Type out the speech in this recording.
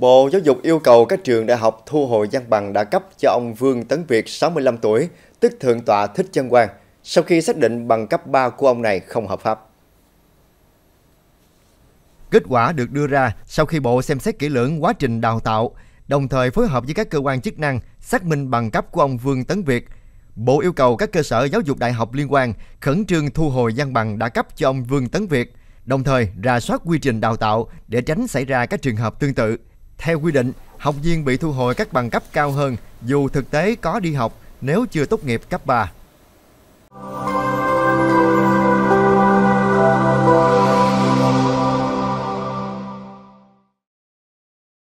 Bộ Giáo dục yêu cầu các trường đại học thu hồi văn bằng đã cấp cho ông Vương Tấn Việt, 65 tuổi, tức Thượng tọa Thích Chân Quang, sau khi xác định bằng cấp 3 của ông này không hợp pháp. Kết quả được đưa ra sau khi Bộ xem xét kỹ lưỡng quá trình đào tạo, đồng thời phối hợp với các cơ quan chức năng xác minh bằng cấp của ông Vương Tấn Việt. Bộ yêu cầu các cơ sở giáo dục đại học liên quan khẩn trương thu hồi văn bằng đã cấp cho ông Vương Tấn Việt, đồng thời rà soát quy trình đào tạo để tránh xảy ra các trường hợp tương tự. Theo quy định, học viên bị thu hồi các bằng cấp cao hơn dù thực tế có đi học nếu chưa tốt nghiệp cấp 3.